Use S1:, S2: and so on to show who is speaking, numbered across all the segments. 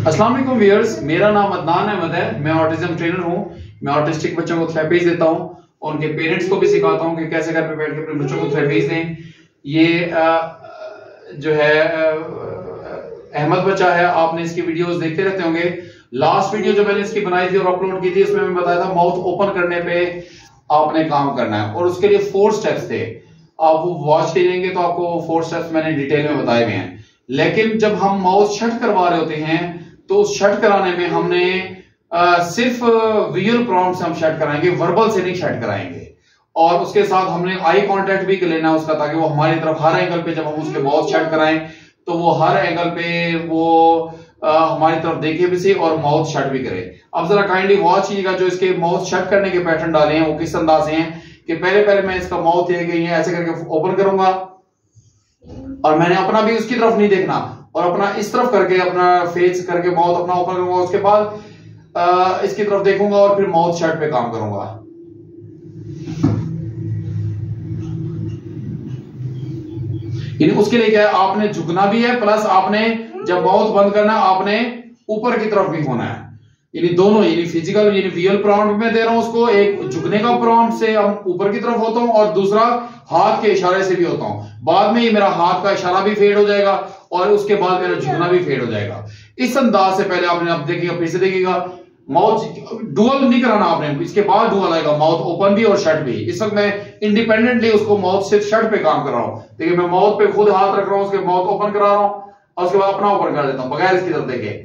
S1: अस्सलाम वालेकुम व्यूअर्स मेरा नाम अदनान अहमद है। मैं ऑटिज्म ट्रेनर हूँ। मैं ऑटिस्टिक बच्चों को थेरेपीज देता हूँ और उनके पेरेंट्स को भी सिखाता हूँ कि कैसे घर पे बैठ के अपने बच्चों को थेरेपीज दें। ये जो है अहमद बच्चा है। आपने इसकी वीडियोस देखते रहते होंगे। लास्ट वीडियो जो मैंने इसकी बनाई थी और अपलोड की थी, उसमें मैं बताया था माउथ ओपन करने पे आपने काम करना है। और उसके लिए फोर स्टेप्स थे। आप वो वॉच करेंगे तो आपको फोर स्टेप्स मैंने डिटेल में बताए हुए हैं। लेकिन जब हम माउथ शट करवा रहे होते हैं तो शट कराने में हमने आ, सिर्फ़ विजुअल प्रॉम्प्ट से हम शट कराएँगे वर्बल से नहीं शट कराएँगे। और उसके साथ हमने आई कांटेक्ट भी लेना उसका ताकि वो हमारी तरफ़ हर एंगल पे जब हम उसके माउथ शट कराएँ तो वो हर एंगल पे वो आ, हमारी तरफ़ देखे भी सही और माउथ शट भी करे। अब जरा काइंडली वॉच कीजिएगा जो इसके माउथ शट करने के पैटर्न डाले हैं वो किस अंदाज से हैं कि पहले पहले मैं इसका माउथ ये ऐसे करके ओपन करूँगा और मैंने अपना भी उसकी तरफ़ नहीं देखना। और अपना इस तरफ़ करके, अपना फेस करके माउथ अपना ओपन करूँगा, उसके बाद इसकी तरफ़ देखूँगा और फिर माउथ शर्ट पे काम करूँगा। यानी उसके लिए क्या है? आपने झुकना भी है प्लस आपने जब माउथ बंद करना है, आपने ऊपर की तरफ़ भी होना है। यानी दोनों, यानी फ़िज़िकल यानी विजुअल प्रॉम्प्ट में दे रहा हूँ उसको, एक झुकने का प्रॉम्प्ट से हम ऊपर की तरफ़ होता हूँ और दूसरा हाथ के इशारे से भी होता हूँ। बाद में ये मेरा हाथ का इशारा भी फेड हो जाएगा। और उसके बाद मेरा झुकना भी फेड हो जाएगा। इस अंदाज से पहले आपने अब देखिएगा, फिर से देखिएगा। माउथ डुअल नहीं कराना आपने, इसके बाद डुअल आएगा। माउथ ओपन भी और शट भी। इस वक्त मैं इंडिपेंडेंटली उसको माउथ सिर्फ़ शट पे काम कर रहा हूँ। देखिए, मैं माउथ पे खुद हाथ रख रहा हूँ, उसके माउथ ओपन करा रहा हूँ, और उसके बाद अपना ओपन कर देता हूँ। बगैर इसकी तरफ़ देखे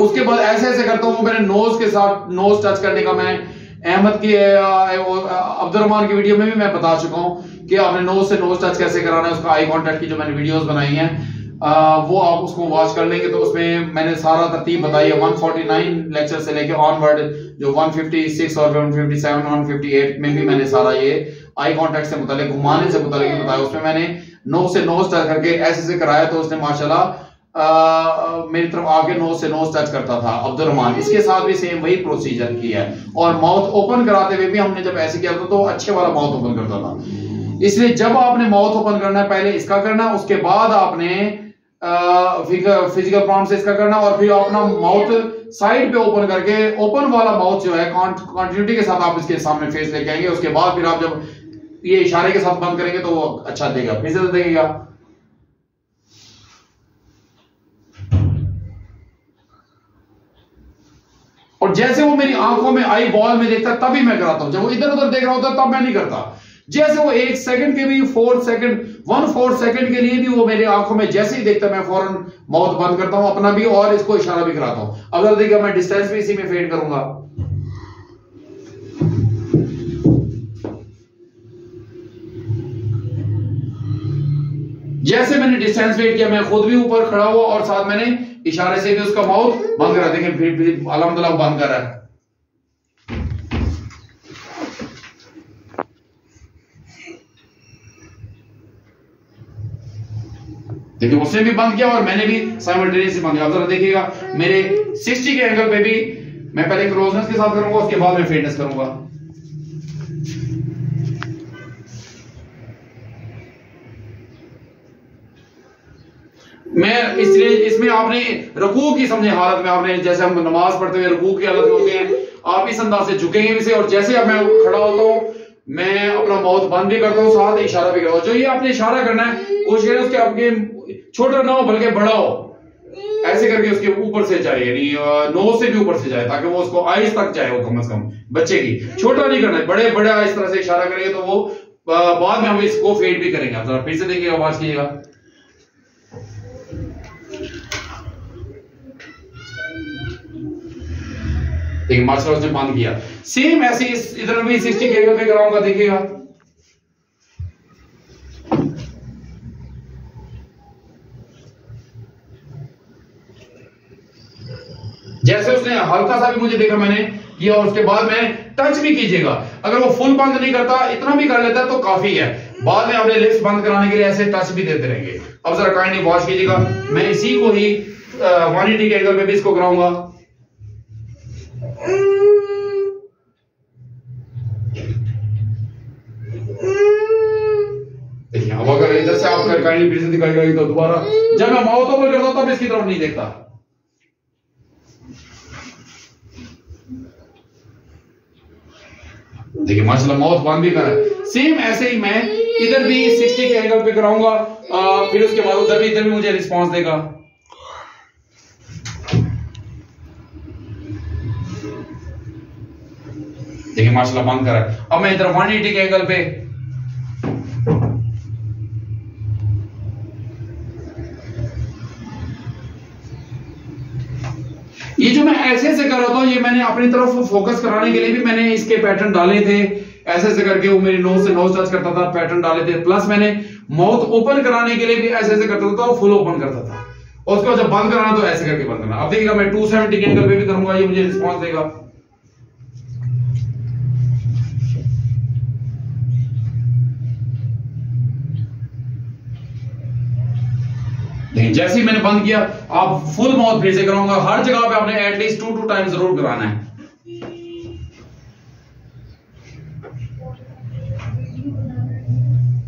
S1: उसके बाद ऐसे ऐसे करता हूँ मेरे नोज़ के साथ नोज़ टच करने का मैं अहमद की अब्दुलरमान की वीडियो में भी मैं बता चुका हूँ कि आपने नोज़ से नोज़ टच कैसे कराना है, उसका आई कांटेक्ट की जो मैंने वीडियोस बनाई हैं वो आप उसको वॉच कर लेंगे। तो उसमें मैंने सारा तरतीब बताई है 149 लेक्चर से लेके ऑनवर्ड जो 156 और 157 158 में भी मैंने सारा ये आई कांटेक्ट से मुतालिक, घुमाने से मुतालिक बताया। उसमें मैंने नोज़ से नोज़ टच करके ऐसे से कराया तो उसने माशाल्लाह मेरी तरफ़ आगे नोज़ से नोज़ टच करता था अब्दुल रहमान इसके साथ भी सेम वही प्रोसीजर की है। और माउथ ओपन कराते हुए भी हमने जब ऐसे किया था तो अच्छे वाला माउथ ओपन करता था। इसलिए जब आपने माउथ ओपन करना है, पहले इसका करना, उसके बाद आपने फ़िज़िकल प्रॉम्प्ट से इसका करना, और फिर अपना माउथ साइड पे ओपन करके ओपन वाला माउथ जो है कॉन्टिन्यूटी के साथ आप इसके सामने फेस लेके आएँगे। उसके बाद फिर आप जब ये इशारे के साथ बंद करेंगे तो वो अच्छा देगा। फिर देगा और जैसे वो मेरी आँखों में आई, बॉल में देखता, तभी मैं कराता हूँ। जब वो इधर उधर देख रहा होता, तब मैं नहीं करता। जैसे वो एक सेकंड के भी four second one fourth second के लिए भी वो मेरी आँखों में जैसे ही देखता, मैं फ़ौरन माउथ बंद करता हूँ, अपना भी और इसको इशारा भी कराता हूँ। अगर देखिए, मैं डिस्टेंस भी इसी में फेड करूँगा। जैसे मैंने डिस्टेंस वेट किया, मैं खुद भी ऊपर खड़ा हुआ और साथ मैंने इशारे से भी उसका माउथ बंद करा। देखें फिर फिर अलहमदुल्ला बंद कर रहा है। देखिए, उसने भी बंद किया और मैंने भी साइमल्टेनियसली बंद किया। जरा देखिएगा, मेरे 60 के एंगल पे भी मैं पहले क्लोजनेस के साथ करूँगा, उसके बाद मैं फिटनेस करूँगा। मैं इसलिए, इसमें आपने रकू की समझे हालत में, आपने जैसे हम नमाज़ पढ़ते हुए रकू की हालत में होते हैं, आप इस अंदाज से झुकेंगे भी से, और जैसे अब मैं खड़ा होता हूँ, मैं अपना मौत बंद भी करता हूँ, साथ इशारा भी करता हूँ। जो ये आपने इशारा करना है, कोशिश करें उसके आपके छोटा ना हो, बल्कि बड़ा हो। ऐसे करके उसके ऊपर से जाए, यानी नो से भी ऊपर से जाए, ताकि वो उसको आइस तक जाए, वो कम अज कम बच्चे की। छोटा नहीं करना है, बड़े बड़े इस तरह से इशारा करेंगे तो वो बाद में हम इसको फेड भी करेंगे। आप जरा फिर से देखिए आवाज़ कीजिएगा। देखिए मार्शल उसने बंद किया। सेम ऐसे इधर भी सिक्सटी के पे कराऊँगा देखिएगा। जैसे उसने हल्का सा भी मुझे देखा मैंने किया और उसके बाद में टच भी कीजिएगा। अगर वो फुल बंद नहीं करता, इतना भी कर लेता तो काफ़ी है। बाद में अपने लिप्स बंद कराने के लिए ऐसे टच भी देते रहेंगे। अब जरा काइंडली वॉश कीजिएगा। मैं इसी को ही वन एटी के एंगल पे भी इसको कराऊँगा। देखिए फिर से दिखाएगा तो दोबारा जब मैं माउथ ओपन करता तब इसकी तरफ़ नहीं देखता। देखिए, माशाल्लाह माउथ बंद भी कर सेम ऐसे ही मैं इधर भी 60 के एंगल पे कराऊँगा फिर उसके बाद उधर भी, इधर भी मुझे रिस्पांस देगा। देखिए माशाल्लाह, बंद कर। अब मैं इधर 180 के एंगल पे। ये जो मैं ऐसे ऐसे कर रहा था, ये मैंने अपनी तरफ़ फोकस कराने के लिए भी मैंने इसके पैटर्न डाले थे। ऐसे ऐसे करके वो मेरी नोज़ से नोज़ टच करता था पैटर्न डाले थे। प्लस मैंने माउथ ओपन कराने के लिए भी ऐसे ऐसे करता था फुल ओपन करता था। और उसके बाद जब बंद कराना तो ऐसे करके बंद करना। अब देखिएगा, मैं 270 के एंगल पे भी करूँगा, ये मुझे रिस्पॉन्स देगा। नहीं जैसे ही मैंने बंद किया, आप फुल माउथ फिर से कराऊँगा हर जगह पे आपने एटलीस्ट टू टू टाइम ज़रूर कराना है।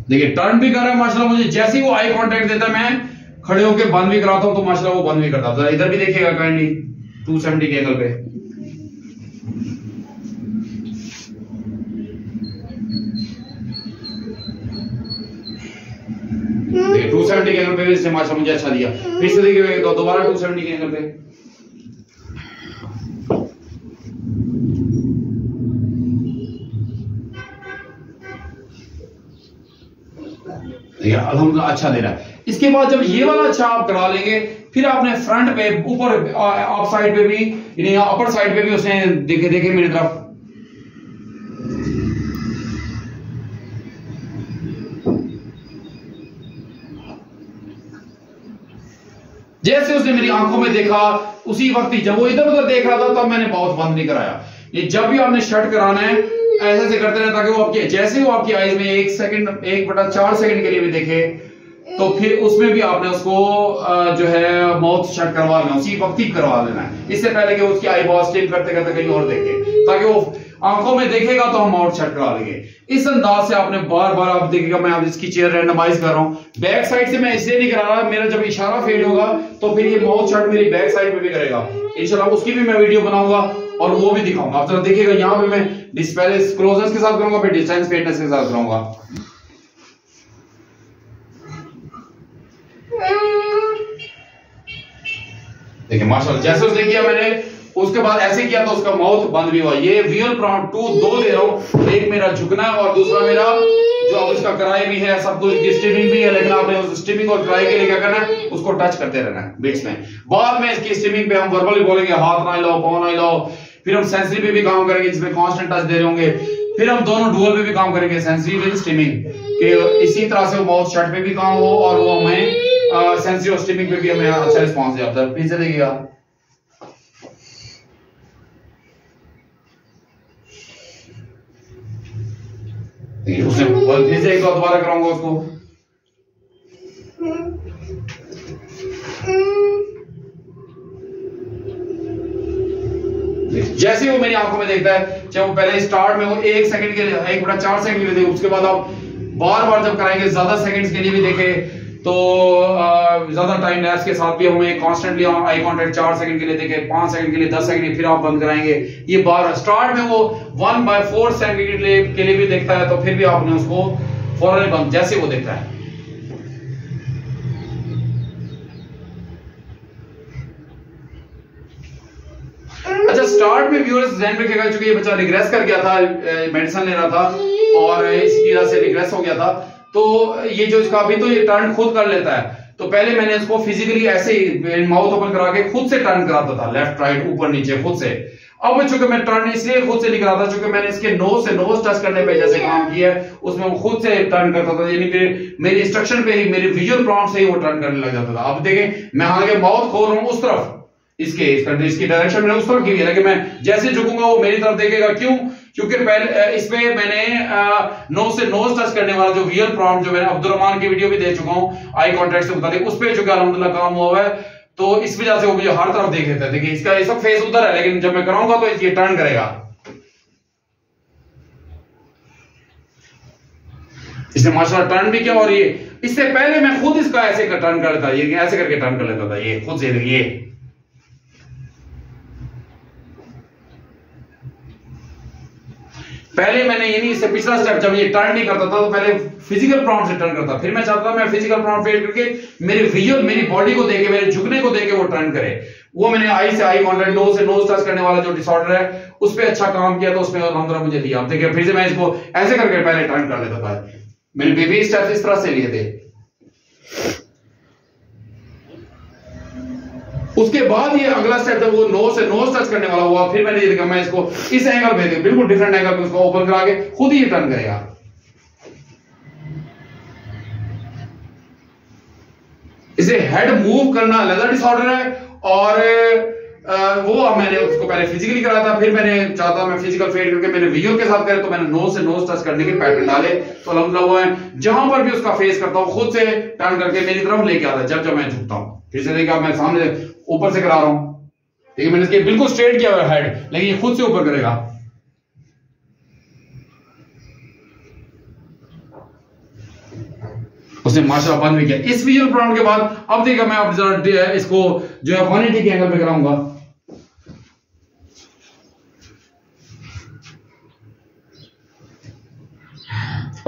S1: देखिए टर्न भी कर रहा है, माशाल्लाह मुझे जैसे ही वो आई कांटेक्ट देता है, मैं खड़े होकर बंद भी कराता हूँ तो माशाल्लाह वो बंद भी करता है। इधर भी देखिएगा काइंडली 270 के एंगल पे। देखिए 270 के एंगल पे इसने माशा मुझे अच्छा दिया। फिर से देखिए तो दोबारा 270 के एंगल पे। देखिए अल्हम्दुलिल्लाह अच्छा दे रहा है। इसके बाद जब ये वाला अच्छा आप करा लेंगे, फिर आपने फ्रंट पे, ऊपर ऑफ़ साइड पे भी, यानी अपर साइड पे भी उसने देखे देखे मेरी तरफ़। जैसे उसने मेरी आँखों में देखा, उसी वक्त ही जब वो इधर उधर देख रहा था, तब मैंने बहुत बंद नहीं कराया। ये जब भी आपने शर्ट कराना है, ऐसे ऐसे करते रहे ताकि वो आपके, जैसे वो आपकी आईज में एक सेकंड एक बटा चार सेकंड के लिए भी देखे तो फिर उसमें भी आपने उसको जो है माउथ शट करवा लेना, उसी वक्त ही करवा लेना है। इससे पहले कि उसकी आई बॉस स्टिम करते करते कहीं और देखे, ताकि वो आँखों में देखेगा तो हम माउथ शट करा लेंगे। इस अंदाज से आपने बार बार आप देखेगा, मैं अब इसकी चेयर रैंडमाइज कर रहा हूँ। बैक साइड से मैं इसलिए नहीं करा रहा, मेरा जब इशारा फेड होगा तो फिर ये माउथ शट मेरी बैक साइड में भी करेगा। इंशाल्लाह उसकी भी मैं वीडियो बनाऊँगा और वो भी दिखाऊँगा। आप जरा देखिएगा, यहाँ पे मैं पहले क्लोजर्स के साथ करूँगा, फिर डिस्टेंस फिटनेस के साथ करूँगा। देखिए, माशाल्लाह जैसे किया मैंने उसके बाद ऐसे किया तो उसका माउथ बंद भी हुआ। ये वियल प्राउंड टू दो दे रहा हूँ। एक मेरा झुकना और दूसरा मेरा जो अब इसका कराई भी है, सब कुछ स्टीमिंग भी है, लेकिन आपने उस स्टीमिंग और कराई के लिए क्या करना है? उसको टच करते रहना है बीच में। बाद में इसकी स्टीमिंग पे हम वर्बली बोलेंगे, हाथ ना हिलाओ, पाँव ना हिलाओ। फिर हम सेंसरी पे भी काम करेंगे, जिसमें कांस्टेंट टच दे रहे होंगे। फिर हम दोनों डुअल पे भी काम करेंगे सेंसरी विद स्टीमिंग कि इसी तरह से वो माउथ शट पे भी काम हो और वो हमें सेंसरी और स्टीमिंग पे भी हमें अच्छा रिस्पॉन्स दे। फिर से देखिएगा। एक बार दोबारा कराऊँगा उसको जैसे वो मेरी आँखों में देखता है चाहे वो पहले स्टार्ट में वो एक सेकंड के लिए एक बड़ा चार सेकंड के लिए उसके बाद आप बार बार जब कराएँगे ज़्यादा सेकंड्स के लिए भी देखे तो ज़्यादा टाइम लैप्स के साथ भी हमें कॉन्स्टेंटली आई कॉन्टेक्ट चार सेकंड के लिए देखे, पाँच सेकंड के लिए दस सेकंड फिर आप बंद कराएँगे। ये बार स्टार्ट में वो वन बाय फोर सेकंड के लिए भी देखता है तो फिर भी आपने उसको फ़ौरन बंद जैसे वो देखता है। अच्छा स्टार्ट में व्यूअर्स ध्यान रखिएगा, चूँकि ये बच्चा रिग्रेस कर गया था मेडिसिन ले रहा था, और इसी वजह से रिग्रेस हो गया था। तो ये जो इसका अभी तो ये टर्न खुद कर लेता है। तो पहले मैंने इसको फिजिकली ऐसे ही माउथ ओपन करा के खुद से टर्न कराता था लेफ़्ट राइट ऊपर नीचे खुद से। अब चूँकि मैं टर्न इसलिए खुद से नहीं कराता चूँकि मैंने इसके नोज़ से नोज़ टच करने पे जैसे काम किया है उसमें वो खुद से टर्न करता था यानी कि मेरी इंस्ट्रक्शन पे ही मेरी विजुअल प्रॉम्प्ट से ही वो टर्न करने लग जाता था। अब देखें मैं आगे माउथ खोल रहा हूँ उस तरफ़। इसके इसकी डायरेक्शन मैंने उस तरफ़ की है कि मैं जैसे झुकूँगा वो मेरी तरफ़ देखेगा। क्यों? क्योंकि पहले इसमें मैंने नोज़ से नोज़ टच करने वाला जो रियल प्रॉम्प्ट जो मैंने अब्दुल रहमान की वीडियो भी दे चुका हूँ आई कॉन्टेक्ट से मुताबिक उस पर चुका अलहमदुल्ला काम हुआ है। तो इस वजह से वो मुझे हर तरफ़ देख लेता है। देखिए, इसका, ये सब फेस उधर है, लेकिन जब मैं कराऊँगा तो ये टर्न करेगा। इसने माशाल्लाह टर्न भी किया और ये, इससे पहले मैं खुद इसका ऐसे कर टर्न कर लेता, ये ऐसे करके टर्न कर लेता था, ये, खुद से ये। पहले मैंने ये नहीं, इससे पिछला स्टेप जब ये टर्न नहीं करता था तो पहले फ़िज़िकल प्राउंड से टर्न करता फिर मैं चाहता था मैं फ़िज़िकल प्राउंड फेल करके मेरे विजुअल मेरी बॉडी को देके मेरे झुकने को देके वो टर्न करे। वो मैंने आई से आई कॉन्टेक्ट नोज़ से नोज़ टच करने वाला जो डिसऑर्डर है, उस पर अच्छा काम किया तो उसमें अलहमदुल्ला मुझे दिया। अब देखिए, फिर से मैं इसको ऐसे करके पहले टर्न कर लेता था। मैंने बेबी स्टेप इस तरह से लिए थे। उसके बाद ये अगला स्टेप जब वो नोज़ से नोज़ टच करने वाला हुआ, फिर मैंने ये देखा, मैं इसको इस एंगल पे बिल्कुल डिफरेंट एंगल पे उसको ओपन करा के खुद ही टर्न करेगा। इसे हेड मूव करना लेदर डिसऑर्डर है, और वो मैंने उसको पहले फिजिकली करा था, फिर मैंने चाहता मैं फ़िज़िकल फेड करके मेरे विजुअल के साथ करे तो मैंने नोज़ से नोज़ टच करने के पैटर्न डाले तो अलहमदुल्ला वो है। जहाँ पर भी उसका फेस करता हूँ, खुद से टर्न करके मेरी तरफ़ लेके आता है, जब जब मैं झुकता हूँ। से देखा मैं सामने ऊपर से करा रहा हूँ। है मैंने इसके बिल्कुल स्ट्रेट किया हुआ हेड लेकिन ये खुद से ऊपर करेगा। उसने माशा बंद भी किया। इस विजुअल प्राउंड के बाद अब देखा मैं अब जरा इसको जो है क्वालिटी के एंगल पे कराऊँगा।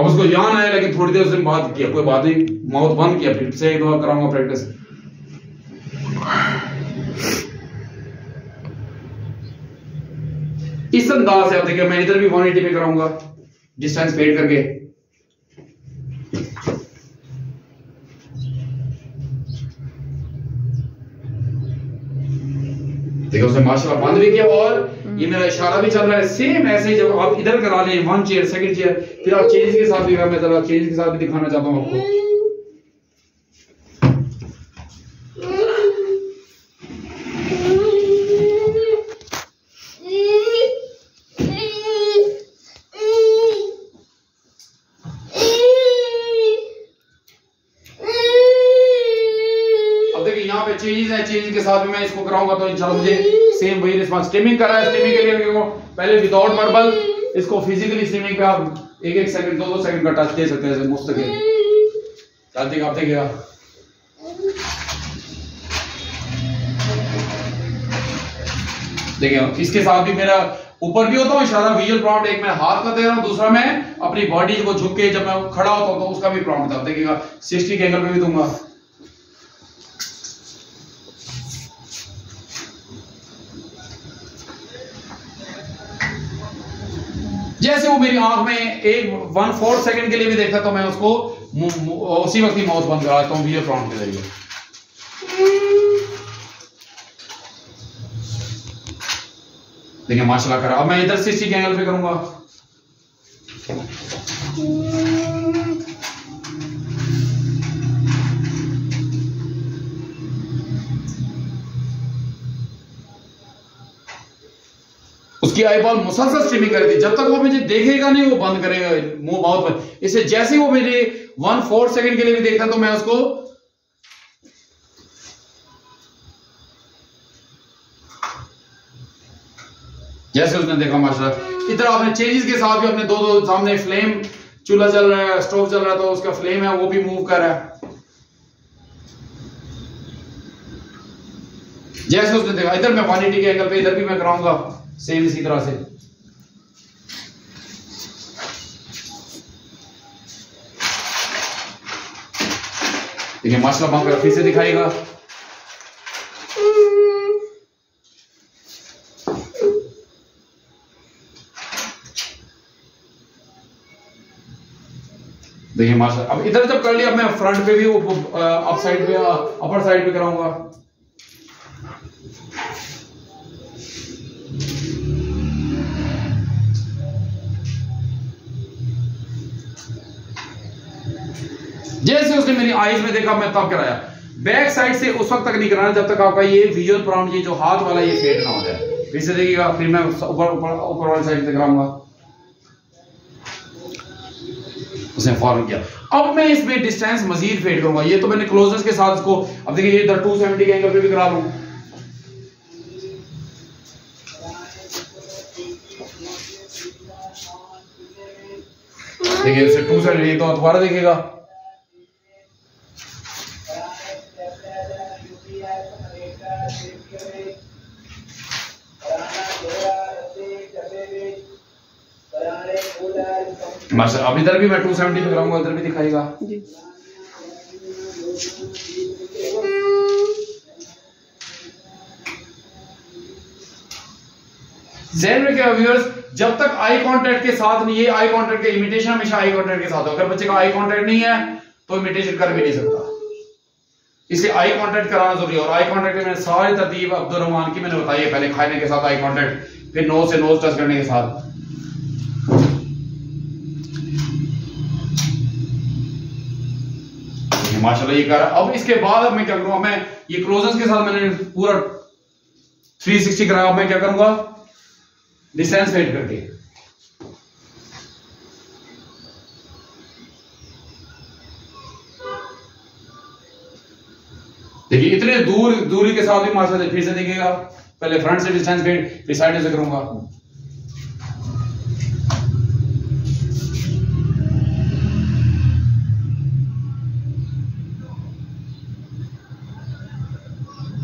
S1: अब उसको यान आया, लेकिन थोड़ी देर उसने बात किया, कोई बात नहीं। माउथ बंद किया, फिर से एक दो कराऊँगा प्रैक्टिस इस अंदाज से अब देखिए, मैं इधर भी 180 पे कराऊँगा। डिस्टेंस फेड करके। देखो उसने माशाल्लाह बंद भी किया और ये मेरा इशारा भी चल रहा है। सेम ऐसे ही जब आप इधर करा लें वन चेयर सेकंड चेयर फिर आप चेंज के साथ भी मैं जरा चेंज के साथ भी दिखाना चाहता हूँ आपको चेंजेस है चेंज के साथ मैं इसको कराऊँगा तो इंशाल्लाह मुझे सेम वही रिस्पांस स्ट्रीमिंग कर रहा स्ट्रीमिंग के लिए देखो पहले विदाउट मार्बल इसको फिजिकली स्ट्रीमिंग पे आप एक एक सेकंड दो दो सेकंड का टच दे सकते हैं मुस्तकिल चलते आप देखिएगा देखिए इसके साथ भी मेरा ऊपर भी होता हूँ इशारा विजुअल प्रॉम्प्ट एक मैं हाथ का दे रहा हूँ, दूसरा मैं अपनी बॉडी को झुक के जब मैं खड़ा होता हूँ तो उसका भी प्रॉम्प्ट था। देखिएगा 60 के एंगल पे भी दूँगा। मेरी आँख में एक वन फोर्थ सेकंड के लिए भी देखता तो मैं उसको उसी वक्त ही मौत बंद करा देता हूँ वीडियो फ्रॉन्ट के ज़रिए देखिए, माशाल्लाह करा। अब मैं इधर से इसी के एंगल पे करूँगा। उसकी आई बॉल मुसलसल स्ट्रीमिंग कर थी जब तक वो मुझे देखेगा नहीं, वो बंद करेगा मुँह बहुत बंद इसे जैसे वो मेरे वन फोर सेकंड के लिए भी देखता तो मैं उसको जैसे उसने देखा माशा इधर आपने चेंजेस के साथ भी अपने दो दो सामने फ्लेम चूल्हा चल रहा है स्टोव चल रहा है तो उसका फ्लेम है, वो भी मूव कर रहा है। जैसे उसने देखा, इधर मैं क्वालिटी के एंगल पे, इधर भी मैं कराऊँगा। सेम इसी तरह से। देखिए माशा बंक फिर से दिखाएगा। देखिए माशा अब इधर जब कर लिया मैं फ्रंट पे भी अप साइड पे अपर साइड पे कराऊँगा। जैसे उसने मेरी आईज में देखा, मैं तब कराया। बैक साइड से उस वक्त तक नहीं कराना जब तक आपका ये विजुअल प्राउंड ये जो हाथ वाला ये फेड ना हो जाए। फिर से देखिएगा, फिर मैं ऊपर ऊपर ऊपर वाली साइड से कराऊँगा। उसने फॉरन किया। अब मैं इसमें डिस्टेंस मजीद फेड करूँगा। ये तो मैंने क्लोजेस के साथ इसको, अब देखिए, ये इधर 270 के एंगल पे भी करा लूँ। देखिए साइड ये तो दोबारा देखेगा। मास्टर अब इधर भी मैं 270 पे कराऊँगा इधर भी दिखाएगा जहन में क्या व्यूअर्स जब तक आई कांटेक्ट के साथ नहीं है आई कांटेक्ट के इमिटेशन हमेशा आई कांटेक्ट के साथ हो। अगर बच्चे का आई कांटेक्ट नहीं है तो इमिटेशन कर भी नहीं सकता। इसलिए आई कांटेक्ट कराना ज़रूरी है। और आई कांटेक्ट में सारी तरतीब अब्दुल रहमान की मैंने बताई है पहले खाने के साथ आई कांटेक्ट फिर नोज़ से नोज़ टच करने के साथ। माशाल्लाह ये कर अब इसके बाद अब मैं क्या करूँगा? मैं ये क्लोजर्स के साथ मैंने पूरा 360 कराया अब मैं क्या करूँगा? डिस्टेंस वेट करके। देखिए, इतने दूर, दूरी के साथ भी माशा फिर से देखिएगा पहले फ्रंट से डिस्टेंस वेट फिर साइड से करूँगा।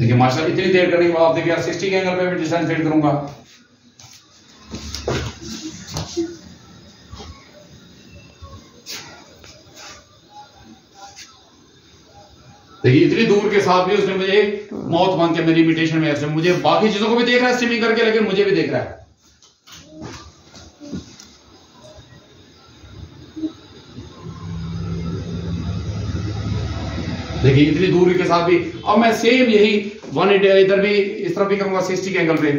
S1: देखिए माशा इतनी देर करने के बाद आप देखिए सिक्सटी के एंगल पे भी डिस्टेंस फिट करूँगा। देखिए, इतनी दूर के साथ भी उसने मुझे मौत मांग के मेरी इमिटेशन में मुझे बाकी चीज़ों को भी देख रहा है स्ट्रीमिंग करके, लेकिन मुझे भी देख रहा है। देखिए इतनी दूर के साथ भी। अब मैं सेम यही वन इधर भी इस तरफ़ भी करूँगा सिक्सटी के एंगल पे।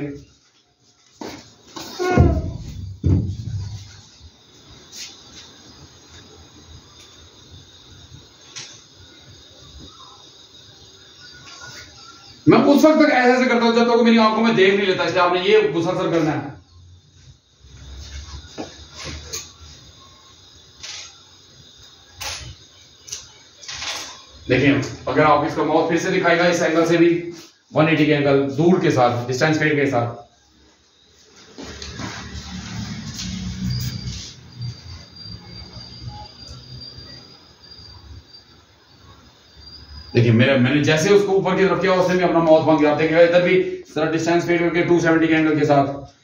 S1: मैं उस वक्त तक ऐसे ऐसे करता हूँ, जब तक तो मेरी आँखों में देख नहीं लेता, इसलिए आपने ये मुसलसल करना है। देखिए अगर आप इसका माउथ फिर से दिखाएगा, इस एंगल से भी 180 के एंगल दूर के साथ डिस्टेंस फेड के साथ। देखिए, मेरे, मैंने जैसे उसको ऊपर की तरफ़ किया उसने भी अपना माउथ बंद किया। देखिएगा इधर भी जरा डिस्टेंस फेड करके 270 के एंगल के साथ।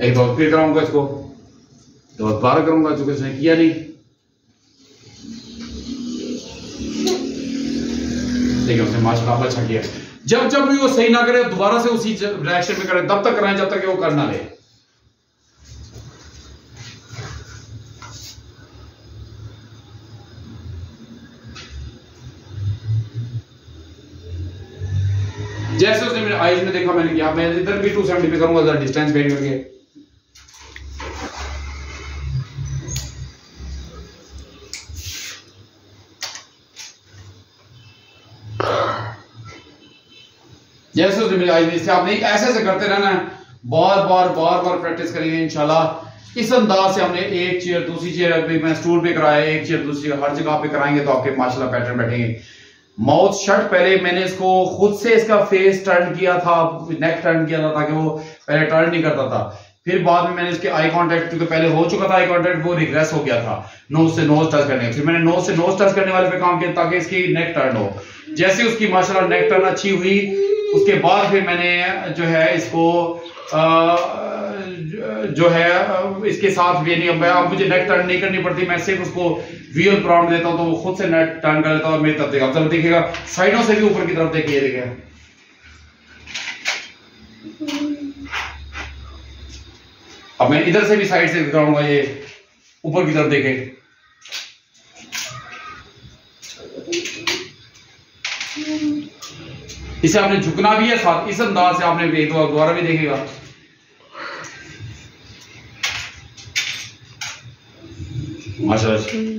S1: एक बार फिर कराऊँगा इसको। तो दोबारा करूँगा चूँकि इसने किया नहीं। देखिए, उसने माशाल्लाह अच्छा किया। जब जब भी वो सही ना करे, दोबारा से उसी डायरेक्शन में करे, तब तक कराएँ, जब तक वो करना ले। जैसे उसने मेरे आईज में देखा, मैंने किया। मैं इधर भी 270 पे करूँगा डिस्टेंस मेंटेन करके। जैसे उसने मेरे आईज में आपने ऐसे ऐसे करते रहना है। बार बार बार बार प्रैक्टिस करेंगे, इंशाल्लाह। इस अंदाज से हमने एक चेयर दूसरी चेयर अभी मैं स्टूल पे कराया, एक चेयर दूसरी हर जगह पे कराएँगे तो आपके माशाल्लाह पैटर्न बैठेंगे। माउथ शट पहले मैंने इसको खुद से इसका फेस टर्न किया था नेक टर्न किया था ताकि वो पहले टर्न नहीं करता था। फिर बाद में मैंने इसके आई कांटेक्ट क्योंकि पहले हो चुका था आई कांटेक्ट वो रिग्रेस हो गया था। नोज़ से नोज़ टच करने, फिर मैंने नोज़ से नोज़ टच करने वाले पे काम किया ताकि इसकी नेक टर्न हो। जैसे उसकी, माशाल्लाह नेक टर्न अच्छी हुई उसके बाद फिर मैंने जो है इसको आ, जो है इसके साथ भी नहीं अब मुझे नेट टर्न नहीं करनी पड़ती मैं सिर्फ़ उसको व्हील प्रॉम्प्ट देता हूँ तो वो खुद से नेट टर्न कर लेता है और मेरी तरफ़ देखा जब देखिएगा साइडों से भी ऊपर की तरफ़ देखिए देखिए। अब मैं इधर से भी साइड से दिखाऊँगा ये ऊपर की तरफ़ देखे। इसे आपने झुकना भी है साथ इस अंदाज से आपने दोबारा भी देखेगा।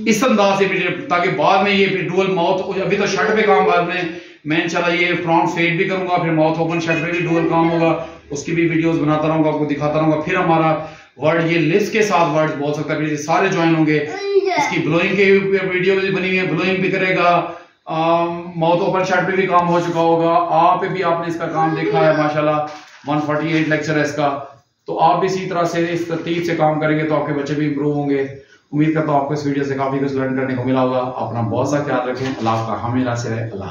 S1: इस अंदाज से भी ताकि बाद में ये फिर डुअल माउथ अभी तो शर्ट पे काम बाद में मैं इंशाल्लाह ये फ्रंट फेड भी करूँगा फिर माउथ ओपन शर्ट पे भी डुअल काम होगा उसकी भी वीडियोस बनाता रहूँगा आपको दिखाता रहूँगा। फिर हमारा वर्ड ये लिस्ट के साथ वर्ड बोल सकता है सारे ज्वाइन होंगे। इसकी ब्लोइंग के वीडियो भी बनी हुई है ब्लोइंग भी करेगा माउथ ओपन शर्ट पे भी काम हो चुका होगा। आप भी आपने इसका काम देखा है, माशाल्लाह। 148 लेक्चर है इसका। तो आप भी इसी तरह से इस तरतीब से काम करेंगे तो आपके बच्चे भी इंप्रूव होंगे। उम्मीद करता हूँ आपको इस वीडियो से काफ़ी कुछ लर्न करने को मिला होगा। अपना बहुत सा ख्याल रखें। अल्लाह का हमें से रहे अल्लाह